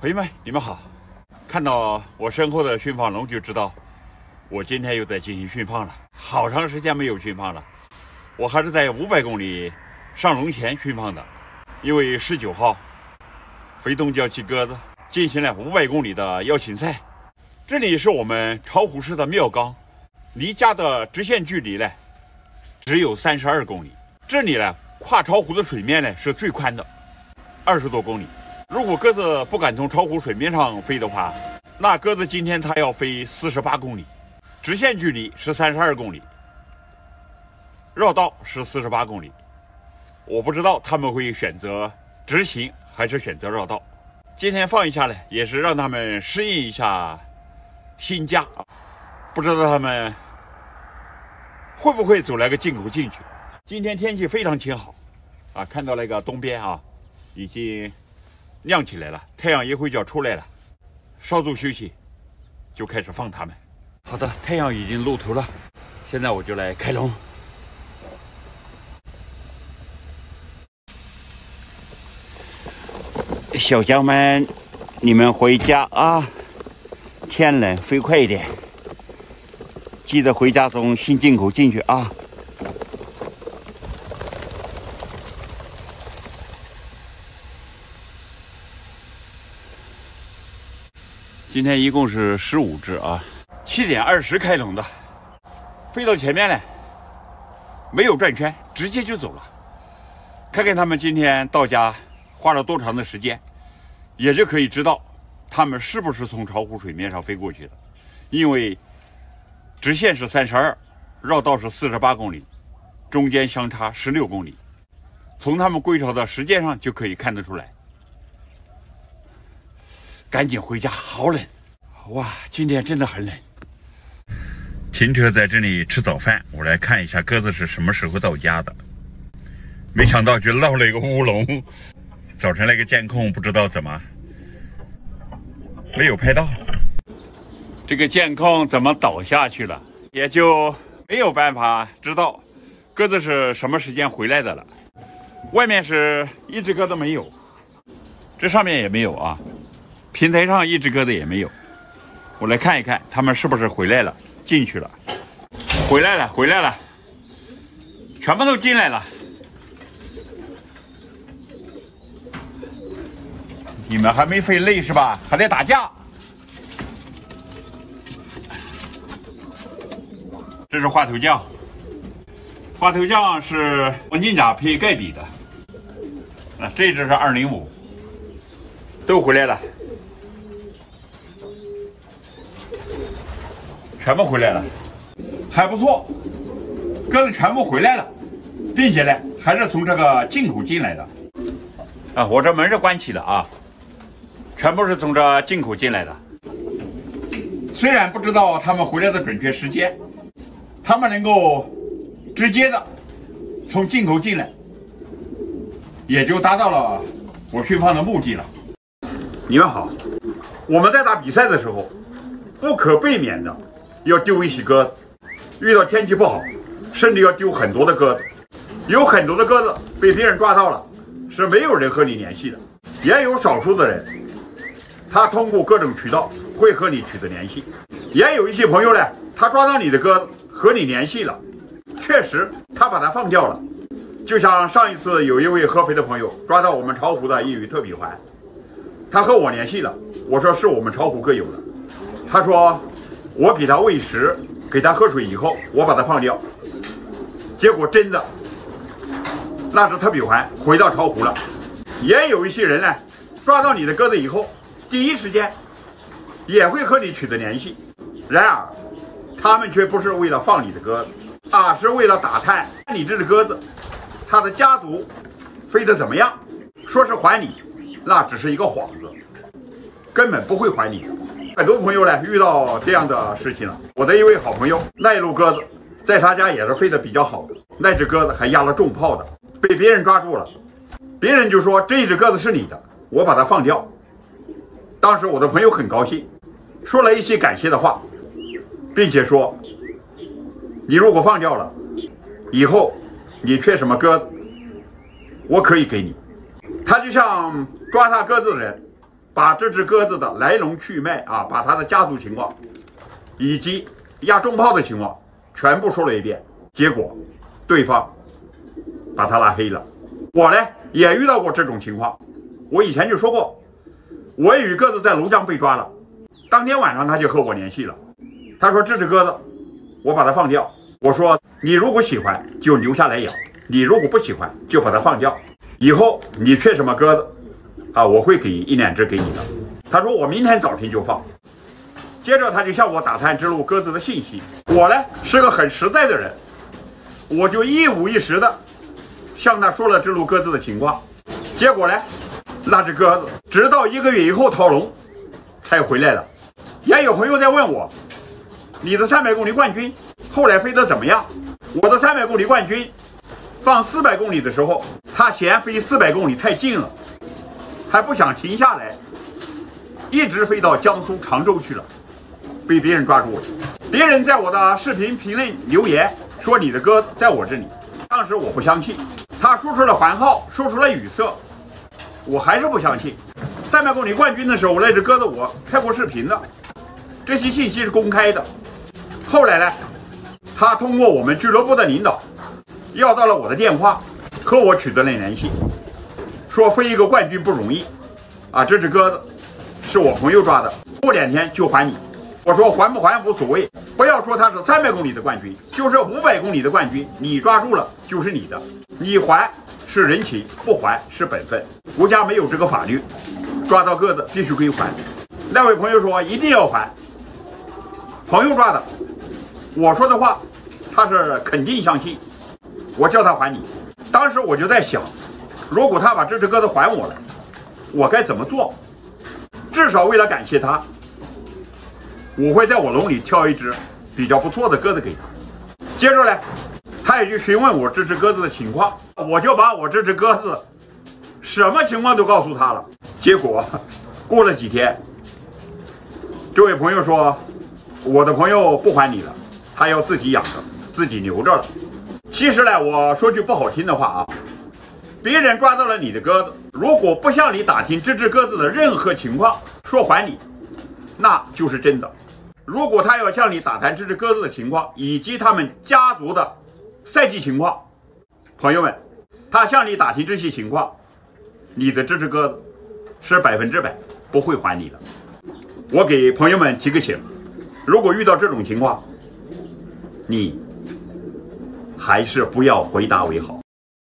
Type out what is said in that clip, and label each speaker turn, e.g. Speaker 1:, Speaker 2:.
Speaker 1: 朋友们，你们好！看到我身后的驯放笼，就知道我今天又在进行驯放了。好长时间没有驯放了，我还是在五百公里上笼前驯放的。因为十九号，飞东郊区鸽子进行了五百公里的邀请赛。这里是我们巢湖市的庙岗，离家的直线距离呢只有三十二公里。这里呢，跨巢湖的水面呢是最宽的，二十多公里。如果鸽子不敢从巢湖水面上飞的话，那鸽子今天它要飞四十八公里，直线距离是三十二公里，绕道是四十八公里。我不知道他们会选择直行还是选择绕道。今天放一下呢，也是让他们适应一下新家啊。不知道他们会不会走来个进口进去。今天天气非常晴好啊，看到那个东边啊，已经亮起来了，太阳一会就要出来了。稍作休息，就开始放它们。好的，太阳已经露头了，现在我就来开笼。小将们，你们回家啊！天冷，飞快一点，记得回家从新进口进去啊！今天一共是十五只啊，七点二十开笼的，飞到前面来，没有转圈，直接就走了。看看他们今天到家花了多长的时间。也就可以知道，他们是不是从巢湖水面上飞过去的，因为直线是三十二，绕道是四十八公里，中间相差十六公里，从他们归巢的时间上就可以看得出来。赶紧回家，好冷！哇，今天真的很冷。停车在这里吃早饭，我来看一下鸽子是什么时候到家的。没想到就闹了一个乌龙。早晨那个监控不知道怎么没有拍到，这个监控怎么倒下去了，也就没有办法知道鸽子是什么时间回来的了。外面是一只鸽子没有，这上面也没有啊，平台上一只鸽子也没有。我来看一看，他们是不是回来了，进去了，回来了，回来了，全部都进来了。你们还没飞累是吧？还在打架。这是花头酱，花头酱是黄金甲配盖比的。啊，这只是二零五，都回来了，全部回来了，还不错，鸽子全部回来了，并且呢，还是从这个进口进来的。啊，我这门是关起的啊。全部是从这进口进来的，虽然不知道他们回来的准确时间，他们能够直接的从进口进来，也就达到了我驯放的目的了。你们好，我们在打比赛的时候，不可避免的要丢一些鸽子，遇到天气不好，甚至要丢很多的鸽子。有很多的鸽子被别人抓到了，是没有人和你联系的，也有少数的人。他通过各种渠道会和你取得联系，也有一些朋友呢，他抓到你的鸽子和你联系了，确实他把它放掉了。就像上一次有一位合肥的朋友抓到我们巢湖的一羽特比环，他和我联系了，我说是我们巢湖鸽有的，他说我给他喂食，给他喝水以后，我把它放掉，结果真的那只特比环回到巢湖了。也有一些人呢，抓到你的鸽子以后。第一时间也会和你取得联系，然而他们却不是为了放你的鸽子，而是为了打探你这只鸽子它的家族飞得怎么样。说是还你，那只是一个幌子，根本不会还你。很多朋友呢遇到这样的事情了。我的一位好朋友那一路鸽子在他家也是飞得比较好的，那只鸽子还压了重炮的，被别人抓住了，别人就说这只鸽子是你的，我把它放掉。当时我的朋友很高兴，说了一些感谢的话，并且说：“你如果放掉了，以后你缺什么鸽子，我可以给你。”他就像抓他鸽子的人，把这只鸽子的来龙去脉啊，把它的家族情况，以及压重炮的情况全部说了一遍。结果，对方把他拉黑了。我呢也遇到过这种情况。我以前就说过，我与鸽子在龙江被抓了，当天晚上他就和我联系了。他说这只鸽子，我把它放掉。我说你如果喜欢就留下来养，你如果不喜欢就把它放掉。以后你缺什么鸽子？啊，我会给一两只给你的。他说我明天早晨就放。接着他就向我打探这路鸽子的信息。我呢是个很实在的人，我就一五一十的向他说了这路鸽子的情况。结果呢，那只鸽子直到一个月以后逃笼才回来了。也有朋友在问我，你的三百公里冠军后来飞得怎么样？我的三百公里冠军放四百公里的时候，他嫌飞四百公里太近了。还不想停下来，一直飞到江苏常州去了，被别人抓住了。别人在我的视频评论留言说你的鸽在我这里，当时我不相信。他说出了环号，说出了语色，我还是不相信。三百公里冠军的时候，那只鸽子我拍过视频的，这些信息是公开的。后来呢，他通过我们俱乐部的领导要到了我的电话，和我取得了联系。说飞一个冠军不容易，啊，这只鸽子是我朋友抓的，过两天就还你。我说还不还无所谓，不要说他是三百公里的冠军，就是五百公里的冠军，你抓住了就是你的，你还是人情，不还是本分。国家没有这个法律，抓到鸽子必须归还。那位朋友说一定要还，朋友抓的，我说的话他是肯定相信，我叫他还你。当时我就在想。如果他把这只鸽子还我了，我该怎么做？至少为了感谢他，我会在我笼里挑一只比较不错的鸽子给他。接着呢，他也就询问我这只鸽子的情况，我就把我这只鸽子什么情况都告诉他了。结果过了几天，这位朋友说，我的朋友不还你了，他要自己养着，自己留着了。其实呢，我说句不好听的话啊。别人抓到了你的鸽子，如果不向你打听这只鸽子的任何情况，说还你，那就是真的。如果他要向你打探这只鸽子的情况以及他们家族的赛季情况，朋友们，他向你打听这些情况，你的这只鸽子是百分之百不会还你的。我给朋友们提个醒：如果遇到这种情况，你还是不要回答为好。